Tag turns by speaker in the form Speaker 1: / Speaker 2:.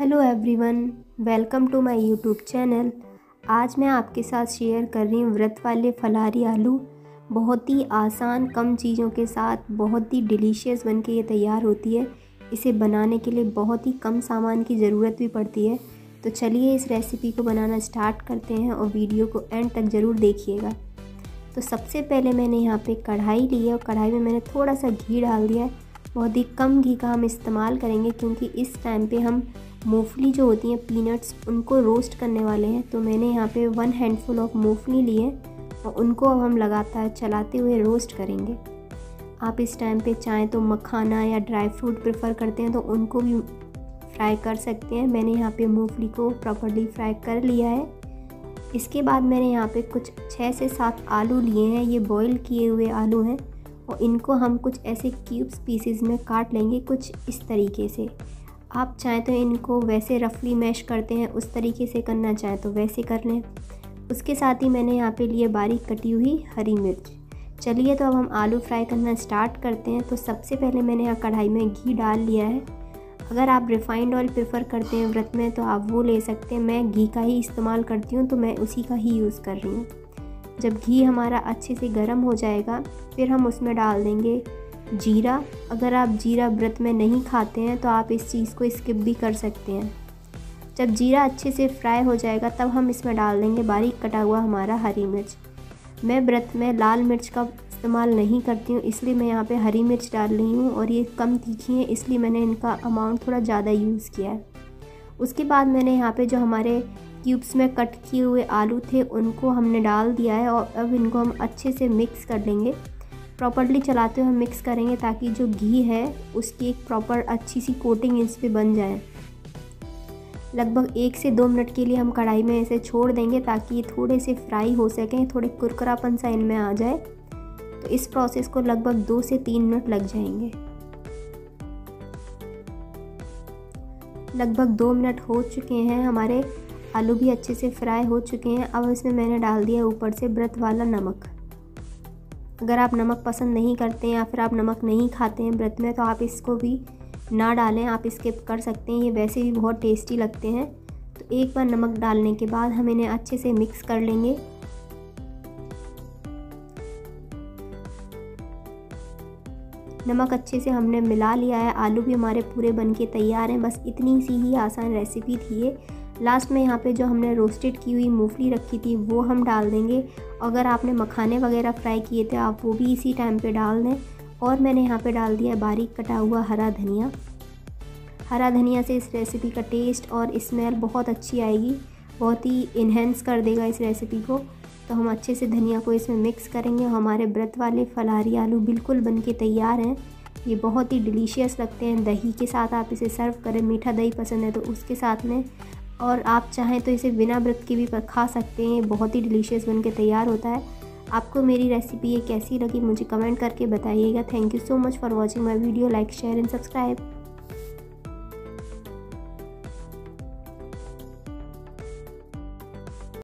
Speaker 1: Hello everyone, welcome to my YouTube channel. आज मैं आपके साथ शेयर कर रही हूँ व्रत वाले फलारी आलू। बहुत ही आसान, कम चीज़ों के साथ, बहुत ही डिलीशियस बन के ये तैयार होती है। इसे बनाने के लिए बहुत ही कम सामान की ज़रूरत भी पड़ती है। तो चलिए इस रेसिपी को बनाना स्टार्ट करते हैं और वीडियो को एंड तक ज़रूर देखिएगा। तो सबसे पहले मैंने यहाँ पे कढ़ाई ली है और कढ़ाई में मैंने थोड़ा सा घी डाल दिया है। बहुत ही कम घी का हम इस्तेमाल करेंगे क्योंकि इस टाइम पे हम मूंगफली जो होती हैं पीनट्स उनको रोस्ट करने वाले हैं। तो मैंने यहाँ पे वन हैंडफुल ऑफ़ मूंगफली ली है और उनको अब हम लगातार चलाते हुए रोस्ट करेंगे। आप इस टाइम पे चाहें तो मखाना या ड्राई फ्रूट प्रेफर करते हैं तो उनको भी फ्राई कर सकते हैं। मैंने यहाँ पे मूंगफली को प्रॉपरली फ्राई कर लिया है। इसके बाद मैंने यहाँ पे कुछ छः से सात आलू लिए हैं। ये बॉईल किए हुए आलू हैं और इनको हम कुछ ऐसे क्यूब्स पीसेस में काट लेंगे कुछ इस तरीके से। आप चाहें तो इनको वैसे रफली मैश करते हैं उस तरीके से करना चाहें तो वैसे कर लें। उसके साथ ही मैंने यहाँ पे लिए बारीक कटी हुई हरी मिर्च। चलिए तो अब हम आलू फ्राई करना स्टार्ट करते हैं। तो सबसे पहले मैंने यहाँ कढ़ाई में घी डाल लिया है। अगर आप रिफ़ाइंड ऑयल प्रेफर करते हैं व्रत में तो आप वो ले सकते हैं। मैं घी का ही इस्तेमाल करती हूँ तो मैं उसी का ही यूज़ कर रही हूँ। जब घी हमारा अच्छे से गर्म हो जाएगा, फिर हम उसमें डाल देंगे जीरा, अगर आप जीरा व्रत में नहीं खाते हैं तो आप इस चीज़ को स्किप भी कर सकते हैं। जब जीरा अच्छे से फ्राई हो जाएगा, तब हम इसमें डाल देंगे बारीक कटा हुआ हमारा हरी मिर्च। मैं व्रत में लाल मिर्च का इस्तेमाल नहीं करती हूँ, इसलिए मैं यहाँ पे हरी मिर्च डाल रही हूँ और ये कम तीखी है, इसलिए मैंने इनका अमाउंट थोड़ा ज़्यादा यूज़ किया है। उसके बाद मैंने यहाँ पे जो हमारे क्यूब्स में कट किए हुए आलू थे, उनको हमने डाल दिया है और अब इनको हम अच्छे से मिक्स कर लेंगे। प्रॉपरली चलाते हुए मिक्स करेंगे ताकि जो घी है, उसकी एक प्रॉपर अच्छी सी कोटिंग इस पर बन जाए। लगभग एक से दो मिनट के लिए हम कढ़ाई में इसे छोड़ देंगे ताकि ये थोड़े से फ्राई हो सकें, थोड़े कुरकुरापन सा इनमें आ जाए। तो इस प्रोसेस को लगभग दो से तीन मिनट लग जाएँगे। लगभग दो मिनट हो चुके हैं, हमारे आलू भी अच्छे से फ्राई हो चुके हैं। अब इसमें मैंने डाल दिया ऊपर से व्रत वाला नमक। अगर आप नमक पसंद नहीं करते हैं या फिर आप नमक नहीं खाते हैं व्रत में तो आप इसको भी ना डालें। आप स्किप कर सकते हैं। ये वैसे भी बहुत टेस्टी लगते हैं। तो एक बार नमक डालने के बाद हम इन्हें अच्छे से मिक्स कर लेंगे। नमक अच्छे से हमने मिला लिया है। आलू भी हमारे पूरे बन के तैयार हैं। बस इतनी सी ही आसान रेसिपी थी ये। लास्ट में यहाँ पे जो हमने रोस्टेड की हुई मूंगफली रखी थी, वो हम डाल देंगे। अगर आपने मखाने वगैरह फ्राई किए थे, आप वो भी इसी टाइम पे डाल दें। और मैंने यहाँ पे डाल दिया बारीक कटा हुआ हरा धनिया। हरा धनिया से इस रेसिपी का टेस्ट और स्मेल बहुत अच्छी आएगी। बहुत ही इन्हेंस कर देगा इस रेसिपी को। तो हम अच्छे से धनिया को इसमें मिक्स करेंगे। हमारे व्रत वाले फलहारी आलू बिल्कुल बन के तैयार हैं। ये बहुत ही डिलीशियस लगते हैं। दही के साथ आप इसे सर्व करें। मीठा दही पसंद है तो उसके साथ में और आप चाहें तो इसे बिना व्रत के भी खा सकते हैं। बहुत ही डिलीशियस बन के तैयार होता है। आपको मेरी रेसिपी ये कैसी लगी मुझे कमेंट करके बताइएगा। Thank you so much for watching my video. Like, share and subscribe.